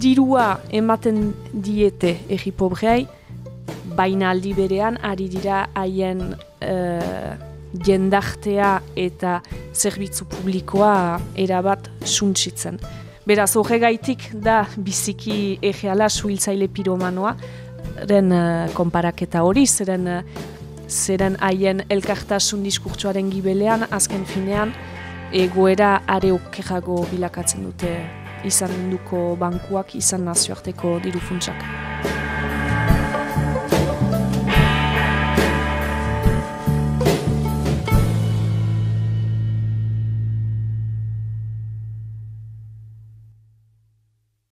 dirua ematen diete egi pobreai, baina aldi berean ari dira haien uh, jendartea eta zerbitzu publikoa erabat suntsitzen. Beraz, horregaitik da biziki egeala suhiltzaile piromanoa, ren uh, konparaketa hori, zeren uh, zeren haien elkartasun diskurtsuaren gibelean, azken finean, egoera are okerrago bilakatzen dute izan duko bankuak, izan nazioarteko diru funtsak.